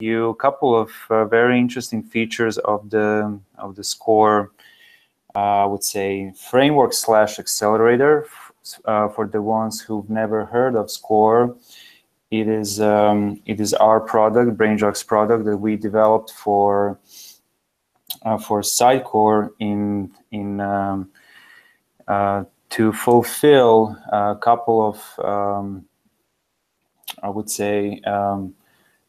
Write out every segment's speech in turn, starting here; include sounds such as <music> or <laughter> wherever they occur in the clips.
you a couple of uh, very interesting features of the of the score uh, I would say framework slash accelerator uh, for the ones who've never heard of score. It is um, it is our product Brainjocks product that we developed for uh, for Sitecore in in um, uh, to fulfill a couple of um, I would say um,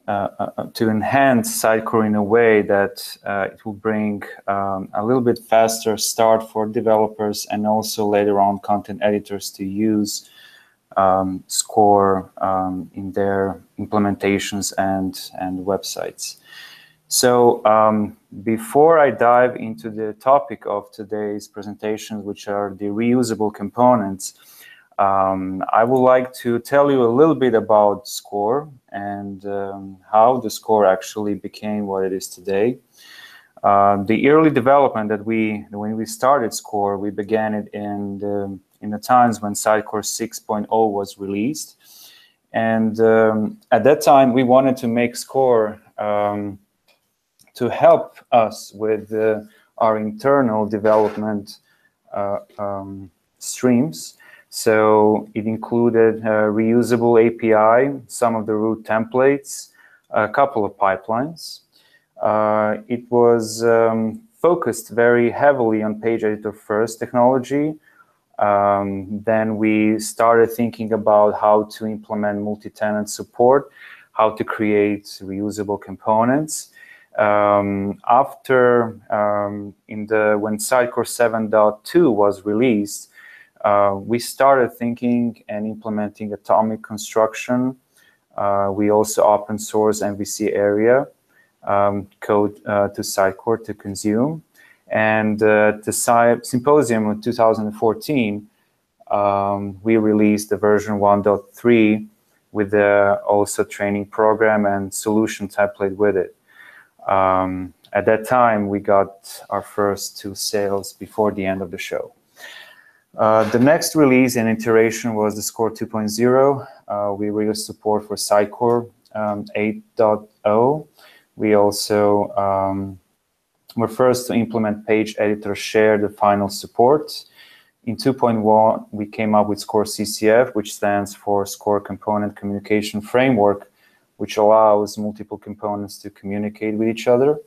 uh, uh, to enhance Sitecore in a way that uh, it will bring um, a little bit faster start for developers and also later on content editors to use um, Score um, in their implementations and, and websites. So um, before I dive into the topic of today's presentation, which are the reusable components, um, I would like to tell you a little bit about SCORE and um, how the SCORE actually became what it is today. Uh, the early development that we, when we started SCORE, we began it in the, in the times when Sitecore 6.0 was released. And um, at that time, we wanted to make SCORE um, to help us with uh, our internal development uh, um, streams so it included a reusable API, some of the root templates, a couple of pipelines. Uh, it was um, focused very heavily on page editor first technology. Um, then we started thinking about how to implement multi-tenant support, how to create reusable components. Um, after um, in the when Sitecore 7.2 was released, uh, we started thinking and implementing atomic construction. Uh, we also open source MVC area um, code uh, to Sitecore to consume. And uh, the symposium in 2014, um, we released the version 1.3 with the also training program and solution template with it. Um, at that time, we got our first two sales before the end of the show. Uh, the next release and iteration was the Score 2.0. Uh, we released support for Sitecore um, 8.0. We also um, were first to implement page editor share the final support. In 2.1, we came up with Score CCF, which stands for Score Component Communication Framework, which allows multiple components to communicate with each other.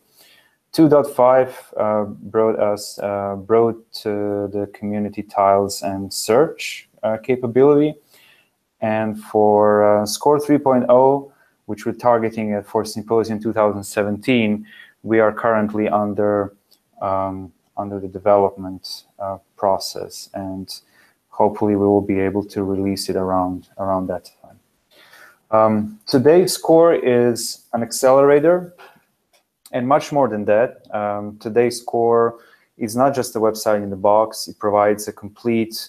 2.5 uh, brought us uh, brought the community tiles and search uh, capability. And for uh, Score 3.0, which we're targeting for Symposium 2017, we are currently under um, under the development uh, process, and hopefully we will be able to release it around around that time. Um, today, Score is an accelerator and much more than that, um, today's core is not just a website in the box. It provides a complete,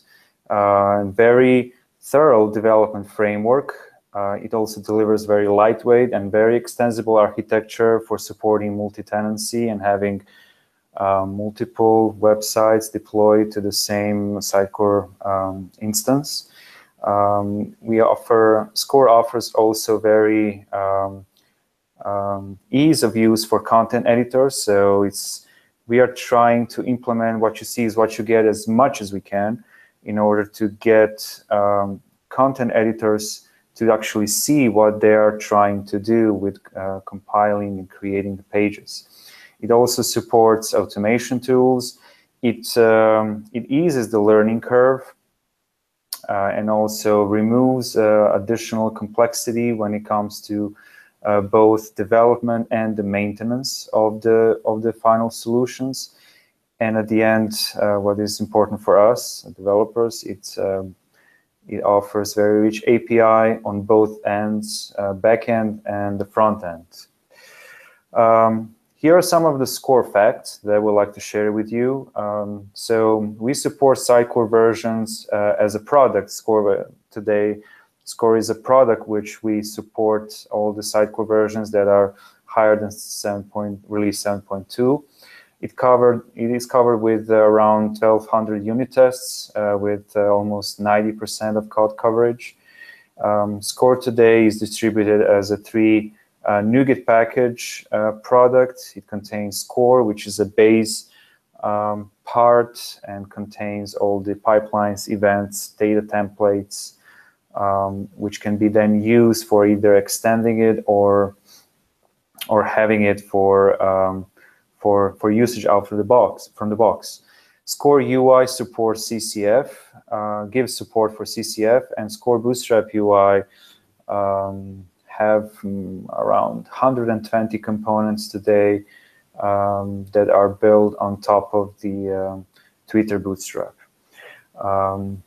uh, very thorough development framework. Uh, it also delivers very lightweight and very extensible architecture for supporting multi-tenancy and having uh, multiple websites deployed to the same Sitecore um, instance. Um, we offer, SCORE offers also very um, um, ease of use for content editors. So it's we are trying to implement what you see is what you get as much as we can in order to get um, content editors to actually see what they are trying to do with uh, compiling and creating the pages. It also supports automation tools. It, um, it eases the learning curve uh, and also removes uh, additional complexity when it comes to uh, both development and the maintenance of the of the final solutions. And at the end, uh, what is important for us developers, it's um, it offers very rich API on both ends, uh, backend and the front end. Um, here are some of the score facts that I would like to share with you. Um, so we support Sitecore versions uh, as a product. Score today Score is a product which we support all the Sitecore versions that are higher than 7. Point, release 7.2. It covered. It is covered with around 1,200 unit tests, uh, with uh, almost 90% of code coverage. Um, Score today is distributed as a three uh, NuGet package uh, product. It contains core, which is a base um, part and contains all the pipelines, events, data templates, um, which can be then used for either extending it or or having it for um, for for usage out of the box from the box. Score UI supports CCF, uh, gives support for CCF, and Score Bootstrap UI um, have um, around 120 components today um, that are built on top of the uh, Twitter Bootstrap. Um,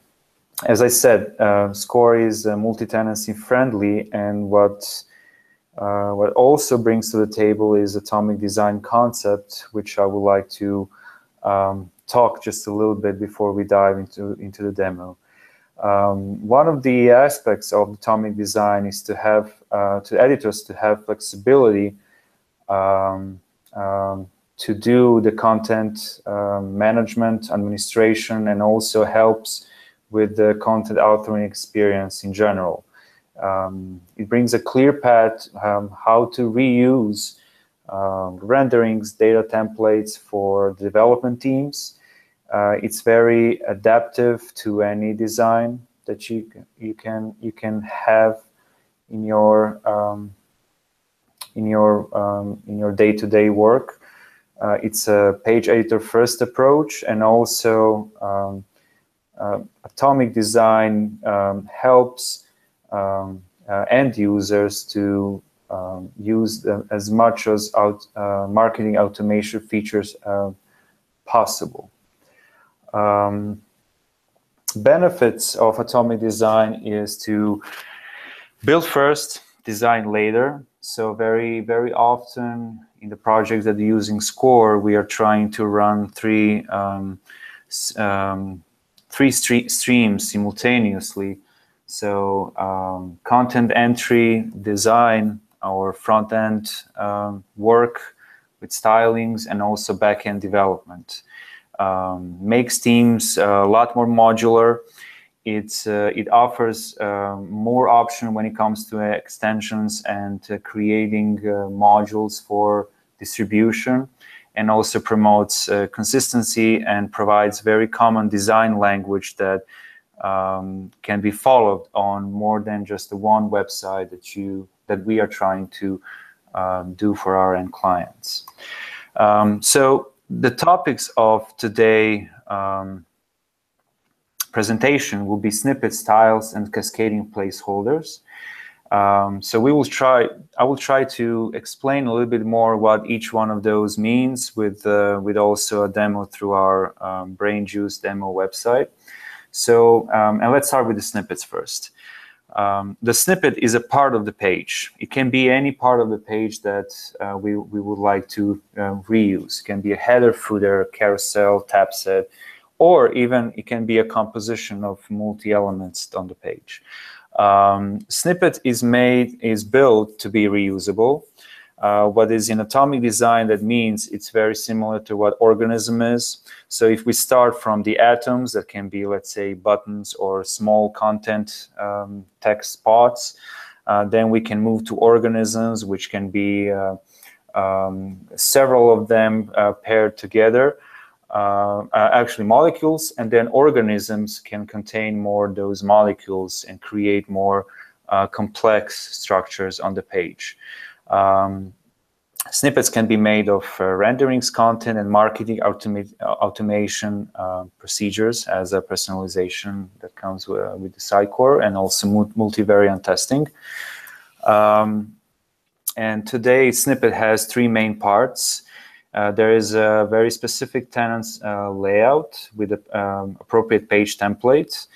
as I said, uh, Score is uh, multi-tenancy friendly, and what uh, what also brings to the table is atomic design concept, which I would like to um, talk just a little bit before we dive into into the demo. Um, one of the aspects of atomic design is to have uh, to editors to have flexibility um, um, to do the content um, management, administration, and also helps with the content authoring experience in general. Um, it brings a clear path um, how to reuse um, renderings, data templates for development teams. Uh, it's very adaptive to any design that you you can you can have in your um, in your um, in your day-to-day -day work. Uh, it's a page editor first approach, and also um, atomic design um, helps um, uh, end users to um, use as much as out, uh, marketing automation features uh, possible. Um, benefits of atomic design is to build first, design later. So very, very often in the projects that are using SCORE, we are trying to run three um, um, three streams simultaneously. So um, content entry, design, our front end um, work with stylings, and also back end development. Um, makes teams a lot more modular. It's, uh, it offers uh, more option when it comes to extensions and uh, creating uh, modules for distribution and also promotes uh, consistency and provides very common design language that um, can be followed on more than just the one website that you that we are trying to um, do for our end clients. Um, so the topics of today um, presentation will be snippet styles and cascading placeholders. Um, so we will try, I will try to explain a little bit more what each one of those means with, uh, with also a demo through our um, Brain Juice demo website. So, um, and let's start with the snippets first. Um, the snippet is a part of the page. It can be any part of the page that uh, we, we would like to uh, reuse. It can be a header, footer, carousel, tab set, or even it can be a composition of multi-elements on the page. Um, snippet is made, is built to be reusable. Uh, what is in atomic design, that means it's very similar to what organism is. So if we start from the atoms, that can be, let's say, buttons or small content um, text spots, uh, then we can move to organisms, which can be uh, um, several of them uh, paired together. Uh, uh, actually molecules, and then organisms can contain more those molecules and create more uh, complex structures on the page. Um, snippets can be made of uh, renderings, content, and marketing automa automation uh, procedures as a personalization that comes with, with the Sitecore and also multivariant testing. Um, and today, Snippet has three main parts. Uh, there is a very specific tenants uh, layout with a, um, appropriate page templates,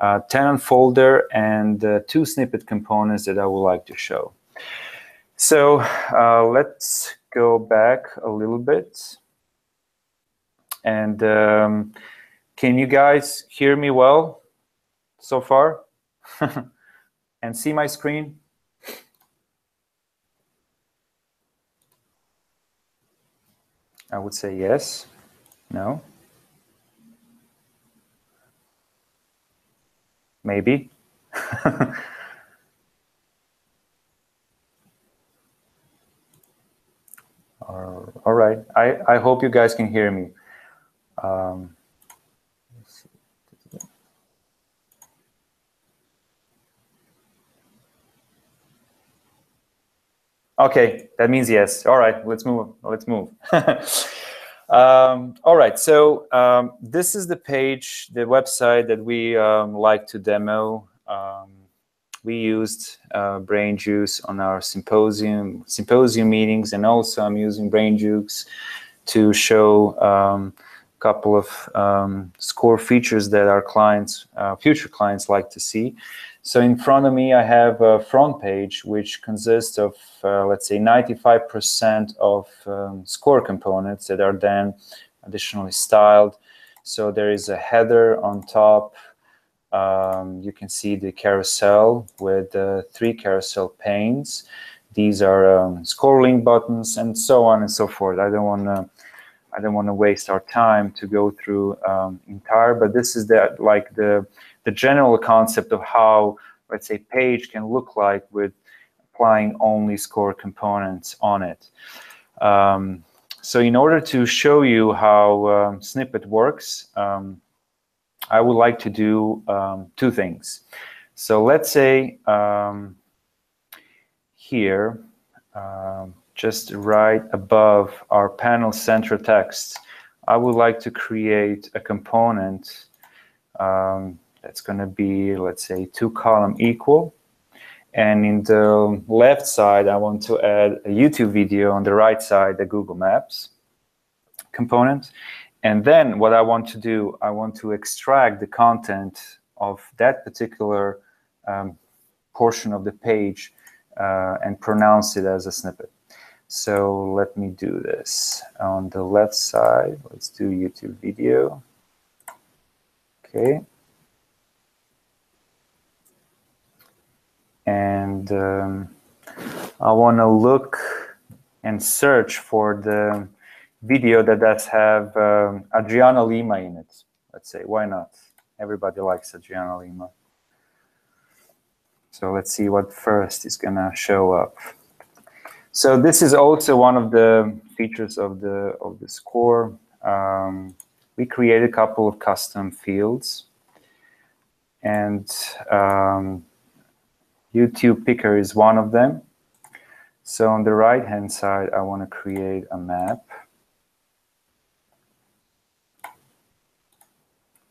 uh, tenant folder, and uh, two snippet components that I would like to show. So uh, let's go back a little bit. And um, can you guys hear me well so far? <laughs> and see my screen? I would say yes, no, maybe. <laughs> All right. I, I hope you guys can hear me. Um, okay, that means yes. All right, let's move. Let's move. <laughs> um, all right, so um, this is the page, the website that we um, like to demo. Um, we used uh, Brain Juice on our symposium symposium meetings, and also I'm using Brain Juice to show um, a couple of um, score features that our clients, uh, future clients, like to see. So in front of me, I have a front page which consists of, uh, let's say, 95% of um, score components that are then additionally styled. So there is a header on top um, you can see the carousel with uh, three carousel panes. These are um, score link buttons and so on and so forth. I don't want to I don't want to waste our time to go through um, entire, but this is the like the the general concept of how let's say page can look like with applying only score components on it. Um, so in order to show you how um, snippet works, um, I would like to do um, two things. So let's say um, here, um, just right above our panel center text, I would like to create a component um, that's going to be, let's say, two column equal. And in the left side, I want to add a YouTube video. On the right side, the Google Maps component. And then what I want to do, I want to extract the content of that particular um, portion of the page uh, and pronounce it as a snippet. So let me do this. On the left side, let's do YouTube video. Okay. And um, I want to look and search for the video that does have um, Adriana Lima in it. Let's say, why not? Everybody likes Adriana Lima. So let's see what first is gonna show up. So this is also one of the features of the of the score. Um, we created a couple of custom fields, and um, YouTube Picker is one of them. So on the right hand side, I want to create a map.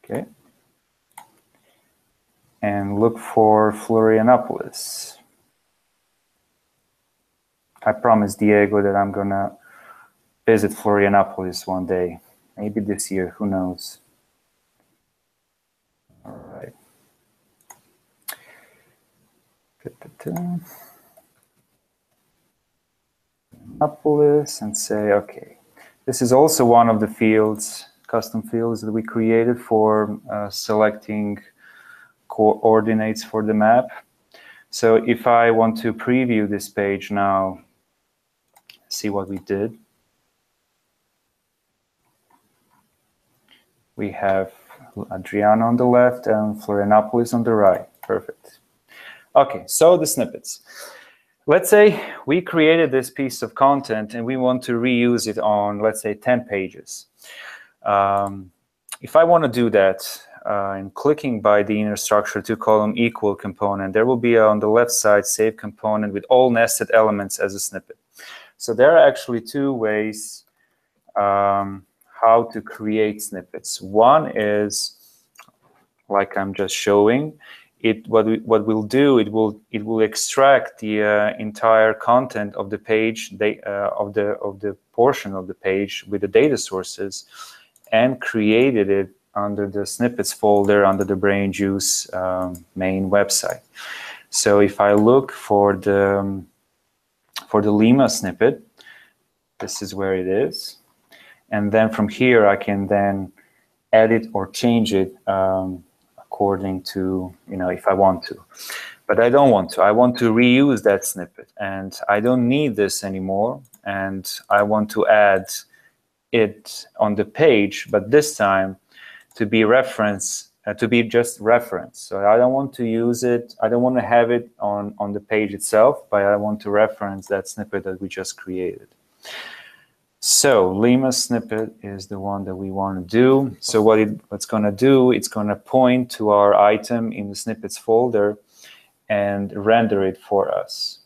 Okay. And look for Florianopolis. I promised Diego that I'm going to visit Florianopolis one day. Maybe this year, who knows? All right. Florianopolis and say, okay, this is also one of the fields custom fields that we created for uh, selecting coordinates for the map. So if I want to preview this page now, see what we did. We have Adriana on the left and Florianopolis on the right. Perfect. Okay, so the snippets. Let's say we created this piece of content and we want to reuse it on, let's say, 10 pages. Um, if I want to do that, uh, and clicking by the inner structure to column equal component, there will be on the left side save component with all nested elements as a snippet. So there are actually two ways um, how to create snippets. One is, like I'm just showing, it what we, what we'll do it will it will extract the uh, entire content of the page they, uh, of the of the portion of the page with the data sources and created it under the snippets folder under the Brain Juice um, main website. So if I look for the um, for the Lima snippet, this is where it is. And then from here, I can then edit or change it um, according to, you know, if I want to. But I don't want to. I want to reuse that snippet. And I don't need this anymore. And I want to add it on the page, but this time to be reference, uh, to be just reference. So I don't want to use it, I don't want to have it on, on the page itself, but I want to reference that snippet that we just created. So Lima snippet is the one that we want to do. So what it, what's going to do, it's going to point to our item in the snippets folder and render it for us.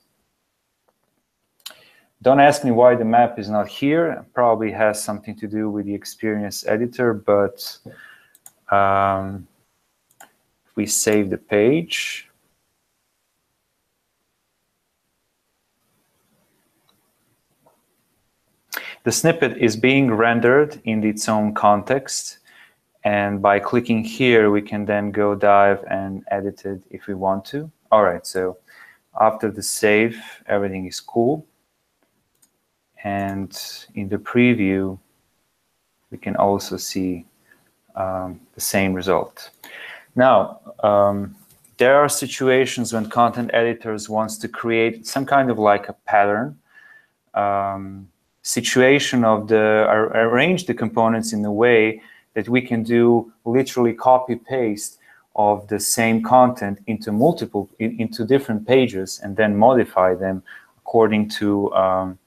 Don't ask me why the map is not here. It probably has something to do with the experience editor, but um, we save the page, The snippet is being rendered in its own context. And by clicking here, we can then go dive and edit it if we want to. All right, so after the save, everything is cool. And in the preview, we can also see um, the same result. Now, um, there are situations when content editors wants to create some kind of like a pattern um, situation of the arrange the components in a way that we can do literally copy paste of the same content into multiple into different pages and then modify them according to um,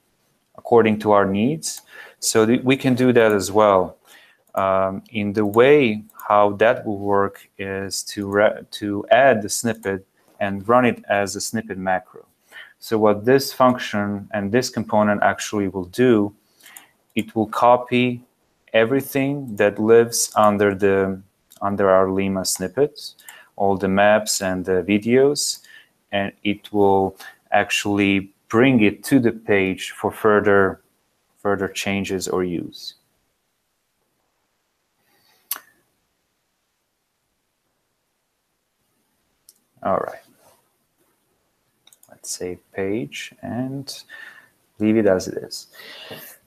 according to our needs. So we can do that as well. Um, in the way how that will work is to to add the snippet and run it as a snippet macro so what this function and this component actually will do, it will copy everything that lives under the under our Lima snippets, all the maps and the videos, and it will actually bring it to the page for further further changes or use. All right save page and leave it as it is.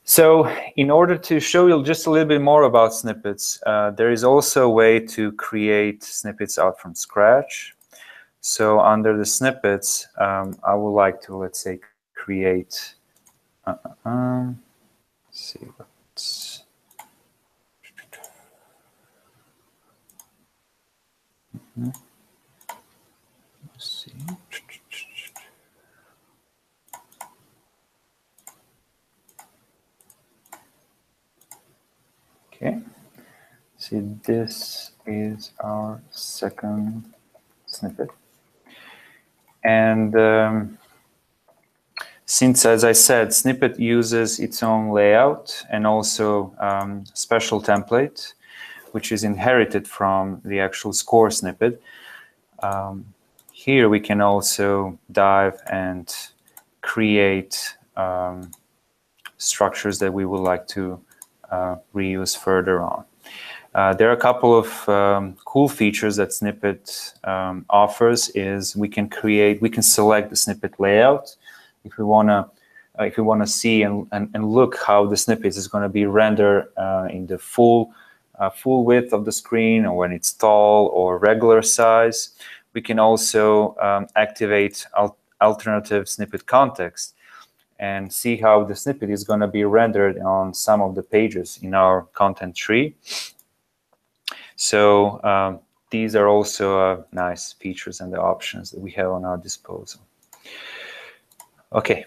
So in order to show you just a little bit more about snippets, uh, there is also a way to create snippets out from scratch. So under the snippets, um, I would like to, let's say, create, uh, uh, um, see what's, mm -hmm. Okay, see this is our second snippet. And um, since, as I said, snippet uses its own layout and also um, special template, which is inherited from the actual score snippet, um, here we can also dive and create um, structures that we would like to reuse further on. Uh, there are a couple of um, cool features that Snippet um, offers is we can create, we can select the snippet layout if we want to uh, if we want to see and, and, and, look how the snippet is going to be rendered uh, in the full uh, full width of the screen or when it's tall or regular size. We can also um, activate al alternative snippet context and see how the snippet is going to be rendered on some of the pages in our content tree. So um, these are also uh, nice features and the options that we have on our disposal. Okay.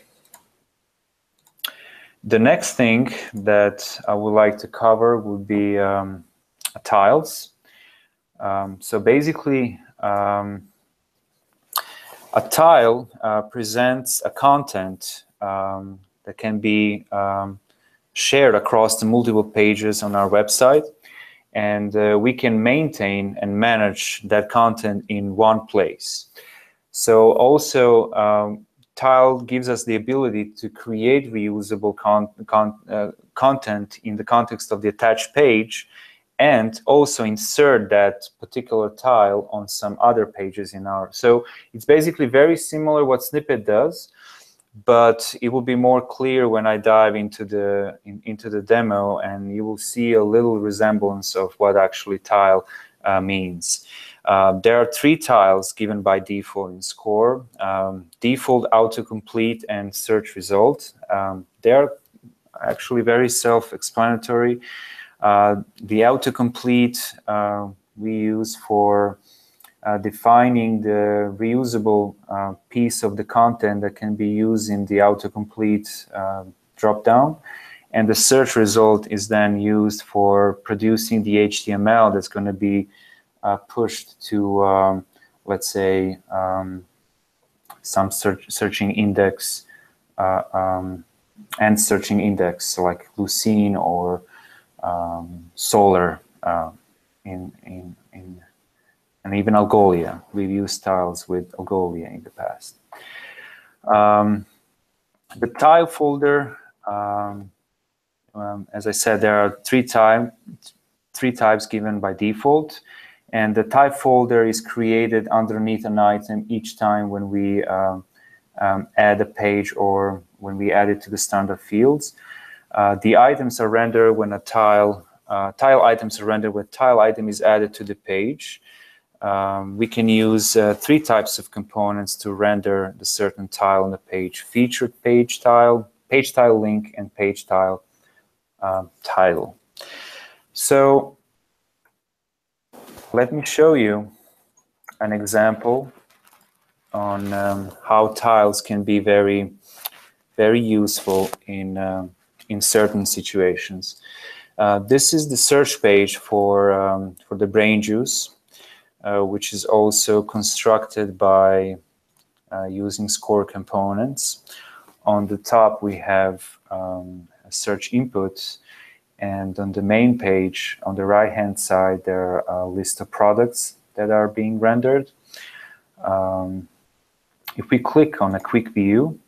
The next thing that I would like to cover would be um, tiles. Um, so basically, um, a tile uh, presents a content um, that can be um, shared across the multiple pages on our website. And uh, we can maintain and manage that content in one place. So also, um, Tile gives us the ability to create reusable con con uh, content in the context of the attached page and also insert that particular tile on some other pages in our. So it's basically very similar what Snippet does, but it will be more clear when I dive into the in, into the demo, and you will see a little resemblance of what actually tile uh, means. Uh, there are three tiles given by default in Score: um, default, autocomplete, and search result. Um, they are actually very self-explanatory. Uh, the autocomplete uh, we use for uh, defining the reusable piece of the content that can be used in the autocomplete dropdown. and the search result is then used for producing the HTML that's going to be pushed to, um, let's say, um, some search, searching index uh, um, and searching index, like Lucene or um, Solr uh, in, in, in, and even Algolia. We've used styles with Algolia in the past. Um, the tile folder, um, um, as I said, there are three, type, three types given by default. And the type folder is created underneath an item each time when we um, um, add a page or when we add it to the standard fields. Uh, the items are rendered when a tile, uh, tile items are rendered when tile item is added to the page. Um, we can use uh, three types of components to render the certain tile on the page. Featured page tile, page tile link, and page tile uh, title. So let me show you an example on um, how tiles can be very, very useful in, uh, in certain situations. Uh, this is the search page for, um, for the brain juice, uh, which is also constructed by uh, using score components. On the top, we have um, a search input and on the main page, on the right-hand side, there are a list of products that are being rendered. Um, if we click on a quick view,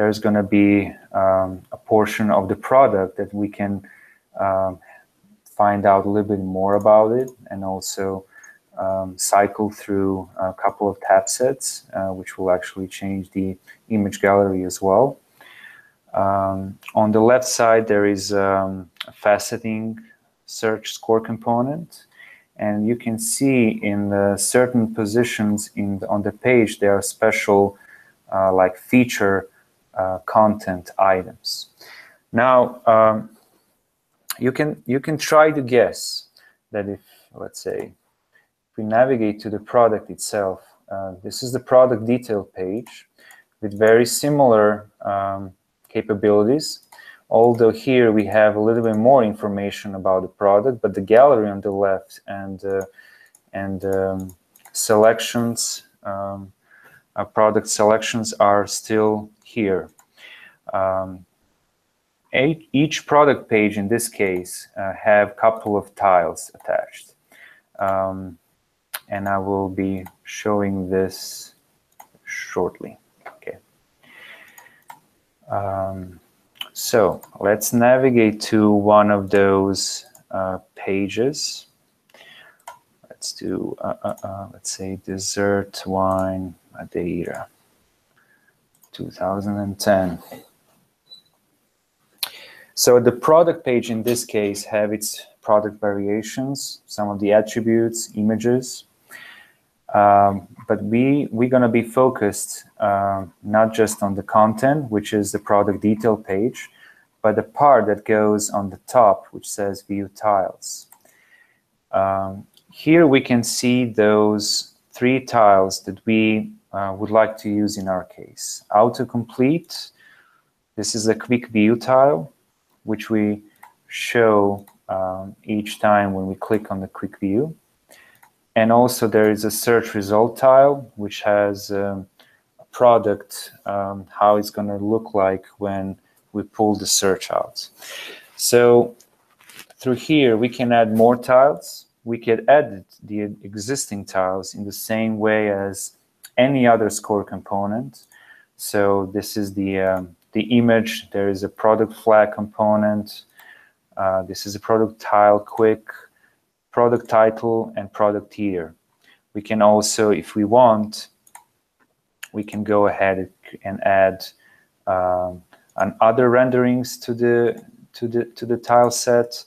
there's going to be um, a portion of the product that we can um, find out a little bit more about it and also um, cycle through a couple of tab sets, uh, which will actually change the image gallery as well. Um, on the left side, there is um, a faceting search score component. And you can see in the certain positions in the, on the page, there are special uh, like feature uh, content items. Now, um, you can you can try to guess that if, let's say, if we navigate to the product itself, uh, this is the product detail page with very similar um, capabilities. Although here we have a little bit more information about the product, but the gallery on the left and uh, and um, selections, um, uh, product selections are still here. Um, each product page in this case uh, have a couple of tiles attached. Um, and I will be showing this shortly. Um, so let's navigate to one of those uh, pages. Let's do, uh, uh, uh let's say, dessert wine Madeira, 2010. So the product page in this case have its product variations, some of the attributes, images, um, but we, we're going to be focused uh, not just on the content, which is the product detail page, but the part that goes on the top, which says view tiles. Um, here we can see those three tiles that we uh, would like to use in our case. Autocomplete, this is a quick view tile, which we show um, each time when we click on the quick view. And also there is a search result tile, which has um, a product, um, how it's going to look like when we pull the search out. So through here, we can add more tiles. We can edit the existing tiles in the same way as any other score component. So this is the, um, the image. There is a product flag component. Uh, this is a product tile quick product title and product tier. We can also, if we want, we can go ahead and add um, an other renderings to the to the to the tile set,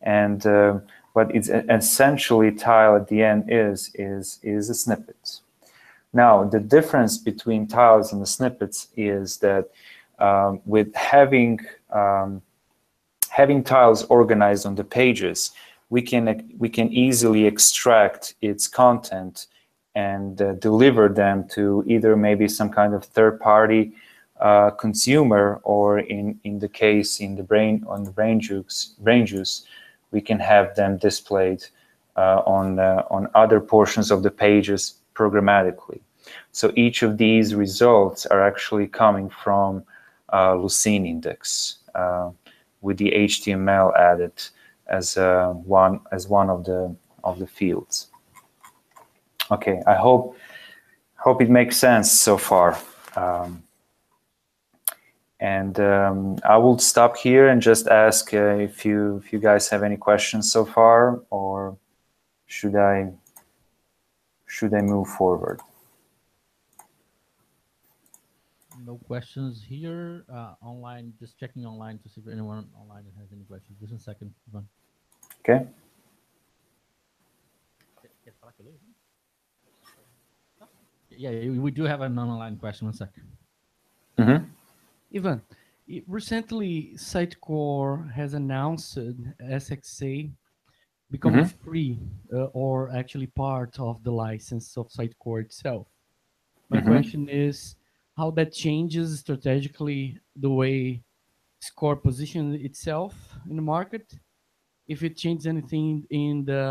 and uh, what it's essentially tile at the end is is is a snippet. Now the difference between tiles and the snippets is that um, with having um, having tiles organized on the pages, we can we can easily extract its content and uh, deliver them to either maybe some kind of third party uh, consumer, or in, in the case in the brain on the brain juice, brain juice, we can have them displayed uh, on uh, on other portions of the pages programmatically. So each of these results are actually coming from uh, Lucene index uh, with the HTML added as uh, one as one of the of the fields. Okay, I hope hope it makes sense so far. Um, and um, I will stop here and just ask uh, if you if you guys have any questions so far, or should I should I move forward? No questions here. Uh, online, just checking online to see if anyone online has any questions. Just a second, Ivan. Okay. Yeah, we do have an online question. One second. Mm -hmm. Ivan, recently Sitecore has announced SXA becoming mm -hmm. free uh, or actually part of the license of Sitecore itself. My mm -hmm. question is how that changes strategically the way Score positions itself in the market. If it changes anything in the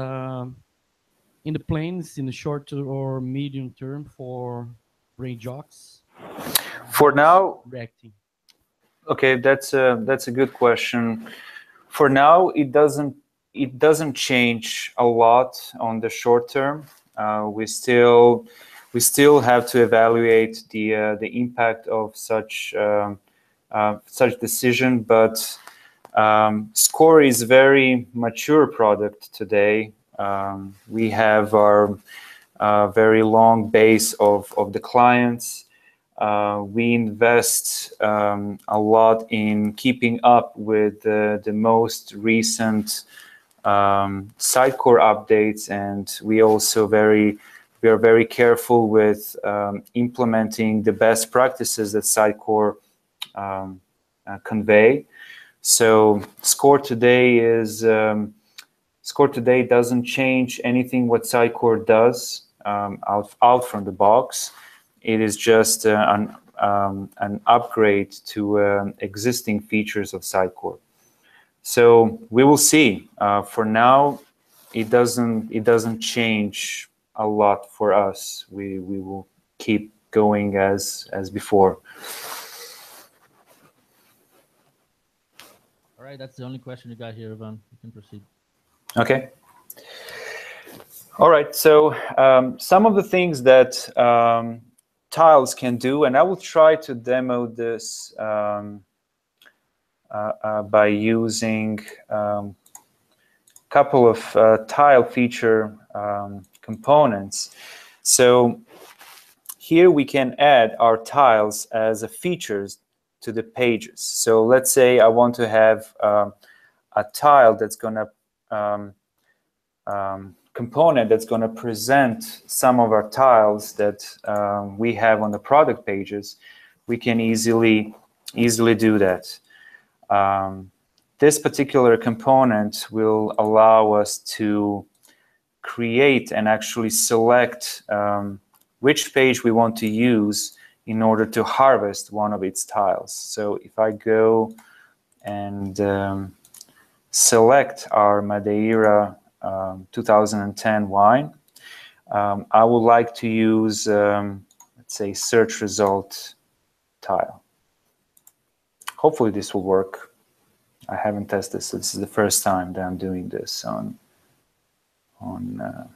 in the plans in the short or medium term for Brainjocks. For now, reacting. Okay, that's a that's a good question. For now, it doesn't it doesn't change a lot on the short term. Uh, we still we still have to evaluate the uh, the impact of such um, uh, such decision, but um, Score is very mature product today. Um, we have our uh, very long base of, of the clients. Uh, we invest um, a lot in keeping up with the, the most recent um, Sitecore updates, and we also very we are very careful with um, implementing the best practices that Sitecore um, uh, convey. So Score today is um, Score today doesn't change anything what Sitecore does um, out out from the box. It is just uh, an, um, an upgrade to uh, existing features of Sitecore. So we will see. Uh, for now, it doesn't it doesn't change a lot for us. We we will keep going as as before. All right, that's the only question you got here, Ivan. You can proceed. Okay. All right. So um, some of the things that um, tiles can do, and I will try to demo this um, by using a um, couple of uh, tile feature um, components. So here we can add our tiles as a features to the pages. So let's say I want to have um, a tile that's going to um, um, component that's going to present some of our tiles that um, we have on the product pages, we can easily easily do that. Um, this particular component will allow us to create and actually select um, which page we want to use in order to harvest one of its tiles. So if I go and um, select our Madeira um, 2010 wine, um, I would like to use, um, let's say, search result tile. Hopefully this will work. I haven't tested this. So this is the first time that I'm doing this on on uh,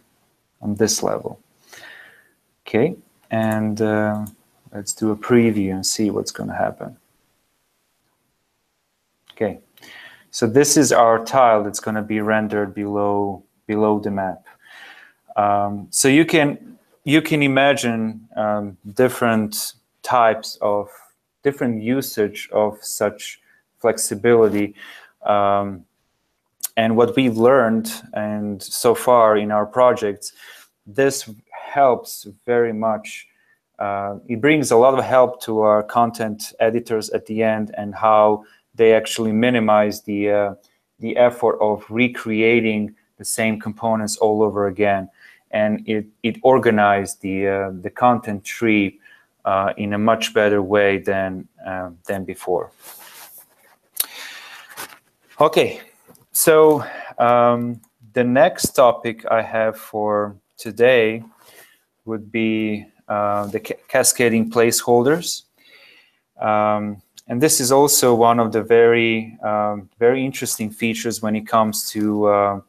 on this level. Okay, and uh, let's do a preview and see what's going to happen. Okay, so this is our tile that's going to be rendered below below the map. Um, so you can you can imagine um, different types of different usage of such flexibility. Um, and what we've learned, and so far in our projects, this helps very much. Uh, it brings a lot of help to our content editors at the end and how they actually minimize the uh, the effort of recreating the same components all over again, and it it organized the uh, the content tree uh, in a much better way than, um, than before. Okay, so um, the next topic I have for today would be uh, the ca cascading placeholders. Um, and this is also one of the very, um, very interesting features when it comes to uh,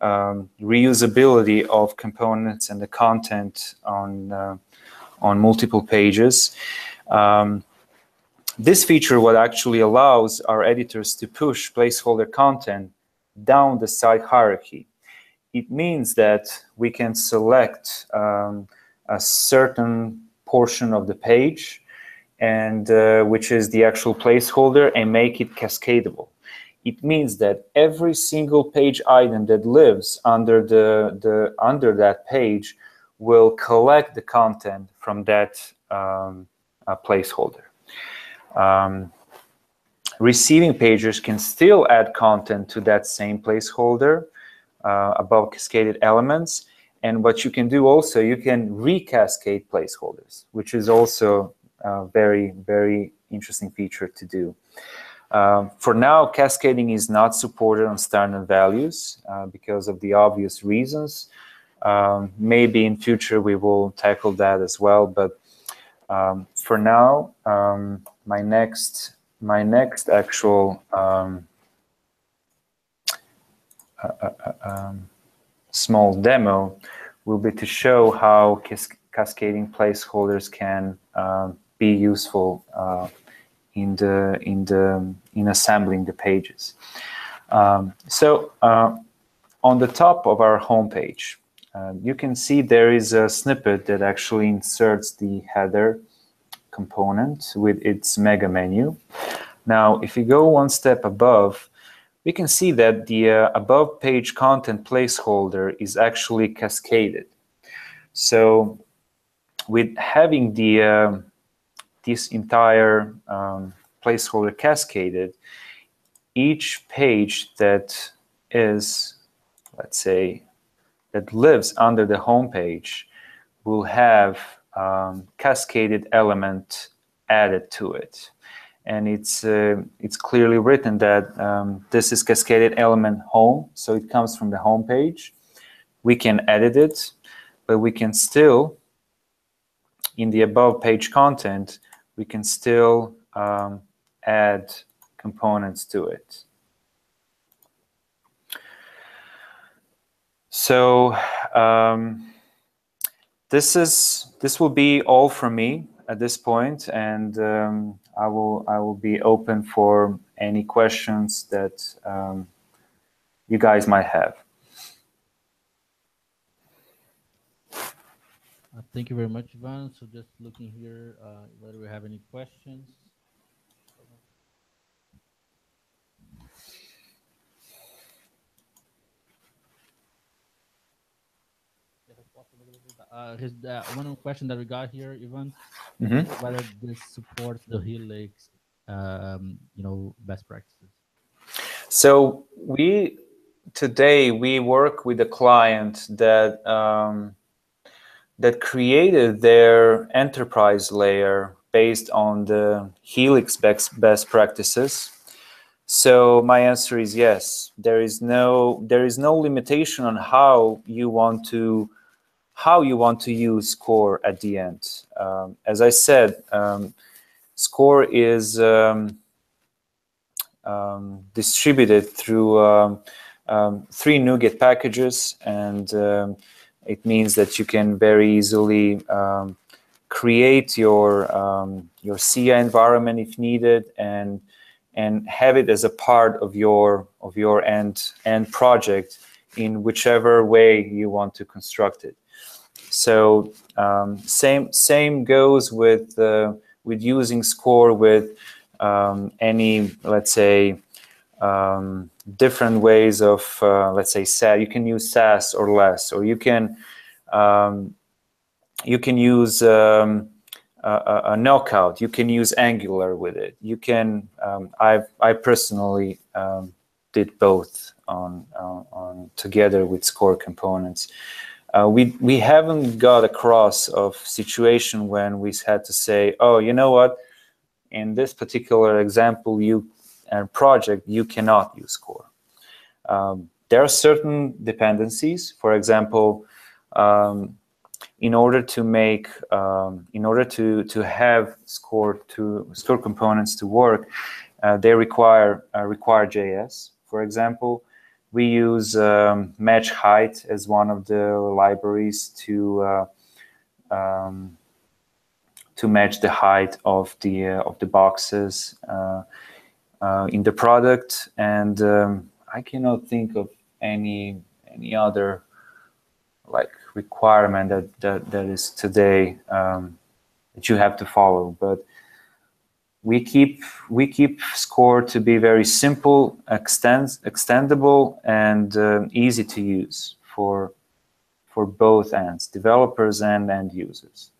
um, reusability of components and the content on, uh, on multiple pages. Um, this feature what actually allows our editors to push placeholder content down the site hierarchy. It means that we can select um, a certain portion of the page and uh, which is the actual placeholder and make it cascadable. It means that every single page item that lives under the, the under that page will collect the content from that um, uh, placeholder. Um, receiving pages can still add content to that same placeholder uh, above cascaded elements. And what you can do also, you can recascade placeholders, which is also a very, very interesting feature to do. Um, for now, cascading is not supported on standard values uh, because of the obvious reasons. Um, maybe in future we will tackle that as well, but um, for now, um, my next my next actual um, uh, uh, uh, um, small demo will be to show how cas cascading placeholders can um, be useful uh, in the in the in assembling the pages. So uh, on the top of our homepage, uh, you can see there is a snippet that actually inserts the header component with its mega menu. Now, if we go one step above, we can see that the uh, above page content placeholder is actually cascaded. So with having the uh, this entire um, placeholder cascaded, each page that is, let's say, that lives under the home page will have um, cascaded element added to it. And it's, uh, it's clearly written that um, this is cascaded element home, so it comes from the home page. We can edit it, but we can still, in the above page content, we can still um, add components to it. So um, this is this will be all from me at this point, and um, I will I will be open for any questions that um, you guys might have. Uh, thank you very much, Ivan. So just looking here, uh, whether we have any questions. Uh, his, uh, one question that we got here, Ivan, mm -hmm. whether this supports the Helix, um, you know, best practices. So we today we work with a client that um, that created their enterprise layer based on the Helix best, best practices. So my answer is yes. There is no there is no limitation on how you want to how you want to use Score at the end. Um, as I said, um, Score is um, um distributed through um, three NuGet packages, and it means that you can very easily create your your CI environment if needed, and and have it as a part of your of your end end project in whichever way you want to construct it. So um, same same goes with uh, with using Score with um, any let's say um, different ways of uh, let's say SASS. You can use Sass or less, or you can um, you can use um, a, a, knockout. You can use Angular with it. You can. Um, I I personally did both on, on, on together with Score components. Uh, we we haven't got across of situation when we had to say, oh, you know what, in this particular example, you and project, you cannot use Score. Um, there are certain dependencies. For example, um, in order to make, um, in order to to have score to score components to work, uh, they require uh, RequireJS. For example, we use um, match height as one of the libraries to uh, um, to match the height of the uh, of the boxes uh, uh, in the product, and um, I cannot think of any any other like requirement that that, that is today um, that you have to follow, but we keep we keep score to be very simple, extend, extendable, and uh, easy to use for for both ends, developers and end users.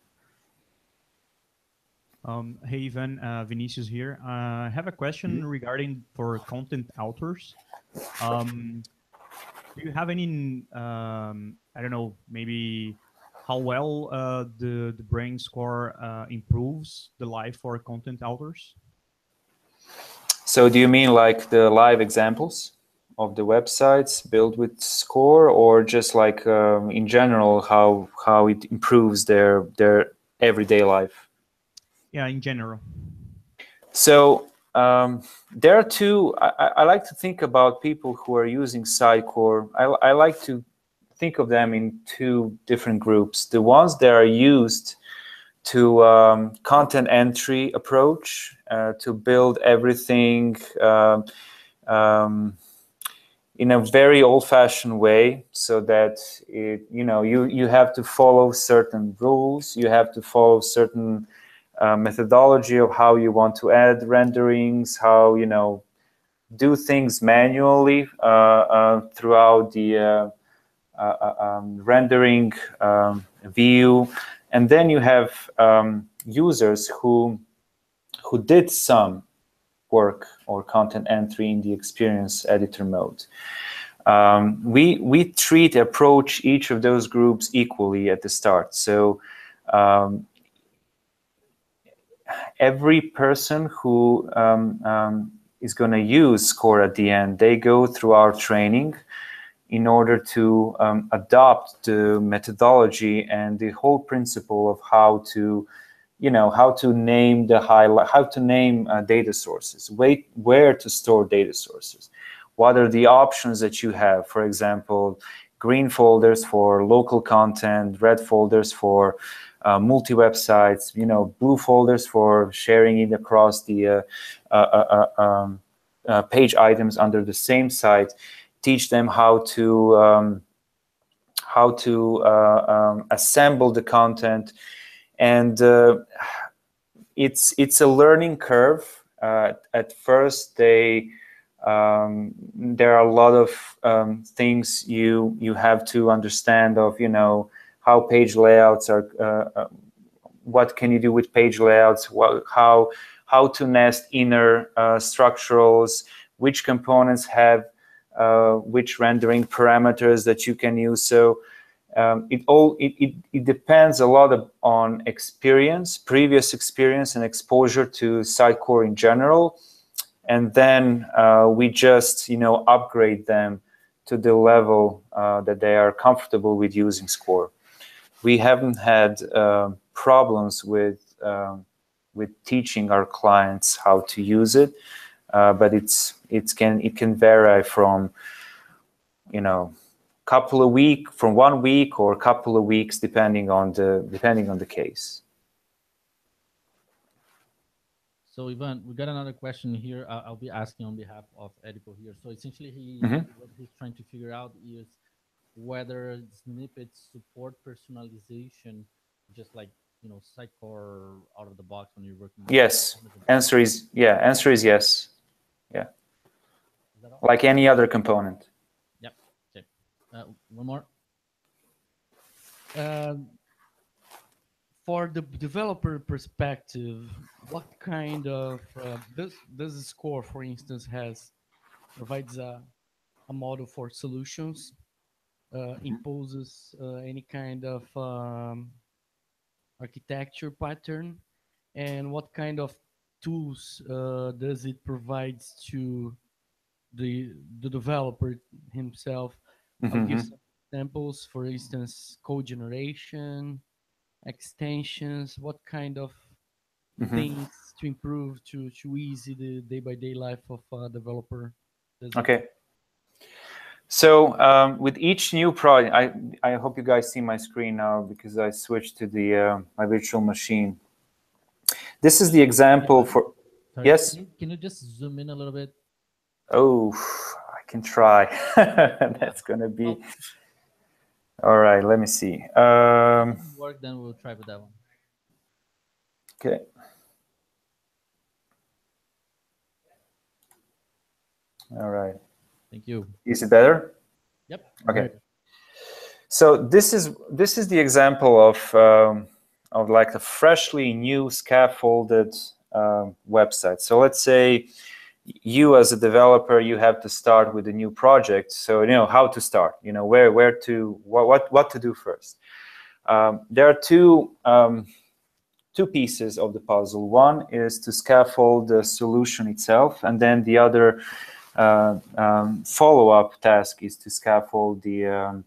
Um, hey, Ivan, uh, Vinicius here. Uh, I have a question mm -hmm. regarding for content authors. Um, do you have any, um, I don't know, maybe how well uh, the, the brain score uh, improves the life for content authors? So do you mean like the live examples of the websites built with score or just like um, in general how how it improves their their everyday life? Yeah, in general. So um, there are two, I, I, like to think about people who are using Sitecore. I, I like to think of them in two different groups. The ones that are used to um, content entry approach, uh, to build everything uh, um, in a very old-fashioned way, so that it, you know you you have to follow certain rules, you have to follow certain uh, methodology of how you want to add renderings, how you know do things manually uh, uh, throughout the uh, um, rendering um, view, and then you have um, users who who did some work or content entry in the experience editor mode. Um, we we treat approach each of those groups equally at the start. So um, every person who um, um, is going to use Score at the end, they go through our training in order to um, adopt the methodology and the whole principle of how to, you know, how to name the highlight, how to name uh, data sources, wait, where to store data sources, what are the options that you have. For example, green folders for local content, red folders for uh, multi-websites, you know, blue folders for sharing it across the uh, uh, uh, uh um, page items under the same site teach them how to um, how to uh, um, assemble the content, and uh, it's it's a learning curve. Uh, at first, they um, there are a lot of um, things you you have to understand of you know how page layouts are uh, uh, what can you do with page layouts? What, how how to nest inner uh, structurals? Which components have uh, which rendering parameters that you can use. So um, it all it, it, it, depends a lot of, on experience, previous experience and exposure to Sitecore in general. And then uh, we just you know upgrade them to the level uh, that they are comfortable with using Score. We haven't had uh, problems with um, with teaching our clients how to use it uh, but it's it can it can vary from you know couple of week from one week or a couple of weeks depending on the depending on the case so Ivan, we got another question here. I'll, I'll be asking on behalf of Edico here. So essentially, he mm -hmm. what he's trying to figure out is whether snippets support personalization, just like you know, Sitecore out of the box when you're working. Yes. Answer is yeah. Answer is yes. Yeah. Like any other component. Yep. Okay. Uh, one more. Uh, for the developer perspective, what kind of uh, this this score, for instance, has provides a, a model for solutions uh, imposes uh, any kind of um, architecture pattern, and what kind of tools uh, does it provide to the the developer himself? I'll give Mhm. some examples. For instance, code generation, extensions. What kind of Mhm. things to improve to to easy the day by day life of a developer? Does Okay. So um, with each new project, I I hope you guys see my screen now because I switched to the uh, my virtual machine. This is the example for. Sorry, Yes? Can you, can you just zoom in a little bit? Oh, I can try. <laughs> That's gonna be. All right. Let me see. Um, Work, then we'll try with that one. okay. All right. Thank you. Is it better? Yep. Okay. So this is this is the example of um, of like a freshly new scaffolded um, website. So let's say you as a developer you have to start with a new project. So you know how to start. You know where where to what what, what to do first. Um, there are two um, two pieces of the puzzle. One is to scaffold the solution itself, and then the other uh, um, follow-up task is to scaffold the um,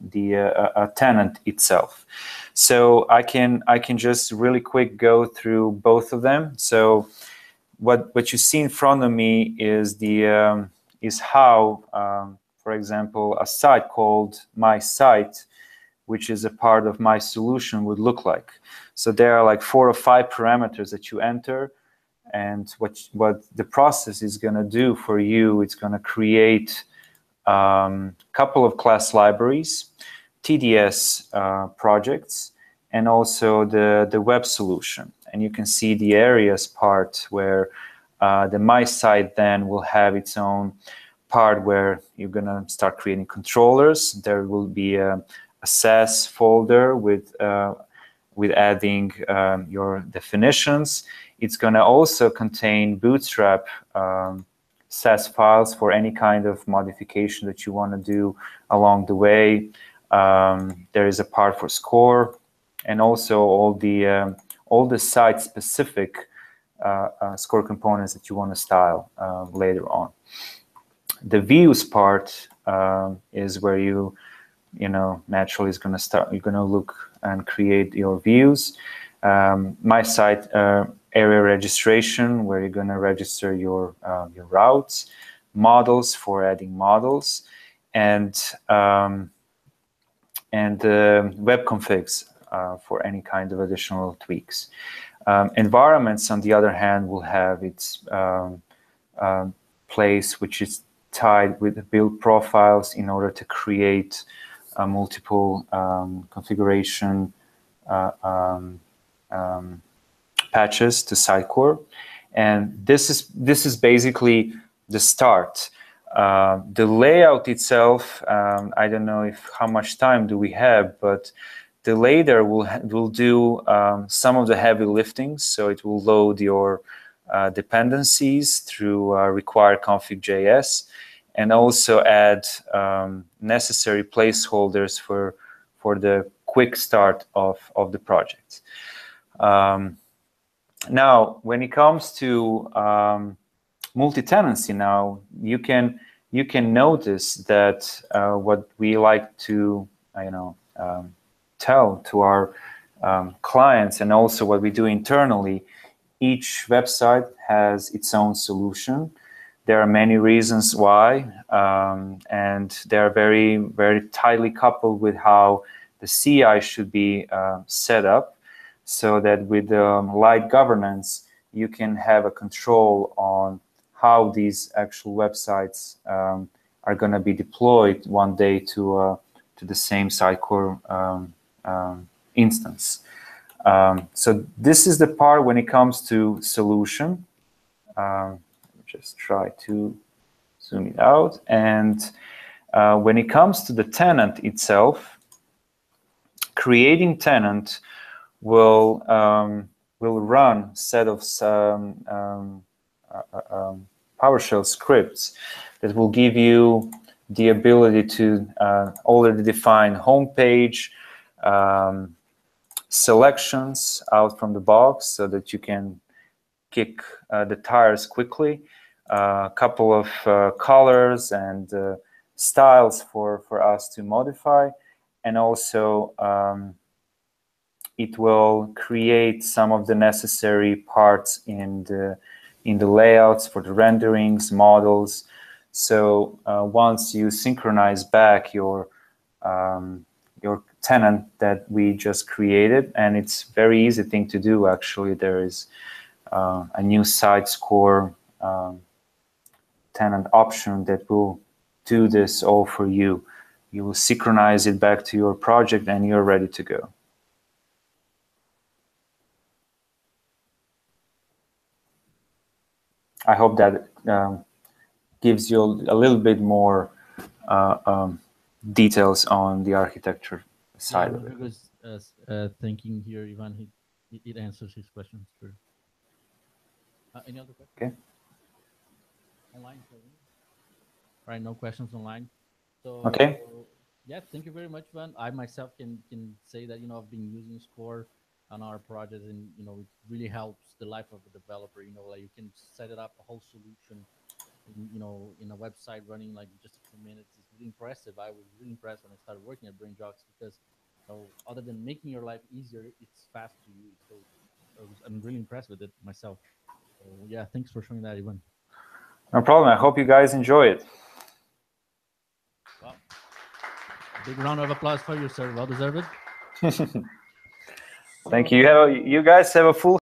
the uh, tenant itself. So I can I can just really quick go through both of them. So what what you see in front of me is the um, is how, um, for example, a site called my site, which is a part of my solution, would look like. So there are like four or five parameters that you enter, and what what the process is going to do for you, it's going to create um, couple of class libraries, TDS uh, projects, and also the, the web solution. And you can see the areas part where uh, the My site then will have its own part where you're going to start creating controllers. There will be a, a Sass folder with uh, with adding um, your definitions. It's going to also contain Bootstrap um, Sass files for any kind of modification that you want to do along the way. Um, there is a part for score, and also all the um, all the site-specific uh, uh, score components that you want to style uh, later on. The views part um, is where you you know naturally is going to start. You're going to look and create your views. My site uh, area registration, where you're going to register your uh, your routes, models for adding models, and um, and uh, web configs uh, for any kind of additional tweaks. Um, environments, on the other hand, will have its um, um, place which is tied with the build profiles in order to create a multiple um, configuration uh, um, um, patches to Sitecore, and this is this is basically the start. Uh, the layout itself, um, I don't know if how much time do we have, but the later will will do um, some of the heavy lifting. So it will load your uh, dependencies through uh, require config.js, and also add um, necessary placeholders for for the quick start of of the project. Um, now, when it comes to um, multi-tenancy, now you can you can notice that uh, what we like to you know um, tell to our um, clients and also what we do internally, each website has its own solution. There are many reasons why, um, and they're very very tightly coupled with how the CI should be uh, set up so that with um, light governance, you can have a control on how these actual websites um, are going to be deployed one day to uh, to the same Sitecore um, um, instance. Um, so this is the part when it comes to solution. Um, just try to zoom it out. And uh, when it comes to the tenant itself, creating tenant will um, will run set of um, um, uh, um, PowerShell scripts that will give you the ability to uh, already define homepage um, selections out from the box so that you can kick uh, the tires quickly. A couple of uh, colors and uh, styles for, for us to modify. And also, um, it will create some of the necessary parts in the in the layouts for the renderings, models. So uh, once you synchronize back your um, your tenant that we just created, and it's very easy thing to do. Actually, there is uh, a new site score um, tenant option that will do this all for you. You will synchronize it back to your project, and you're ready to go. I hope that um, gives you a little bit more uh, um, details on the architecture side yeah, of it. Rodrigo's uh, thinking here, Ivan, he, it answers his questions. Too. Uh, any other questions? Okay. Online. Right, no questions online. So Okay. yeah, thank you very much, Ivan. I myself can can say that you know I've been using Score on our project, and you know it really helps the life of a developer. You know, like you can set it up a whole solution, in, you know, in a website running like just a few minutes. It's really impressive. I was really impressed when I started working at Brainjocks because, you know, other than making your life easier, it's fast to use. So I was, I'm really impressed with it myself. So yeah, thanks for showing that, Ivan. No problem. I hope you guys enjoy it. Wow. Big round of applause for you, sir. Well deserved. <laughs> Thank you. You have a, you guys have a full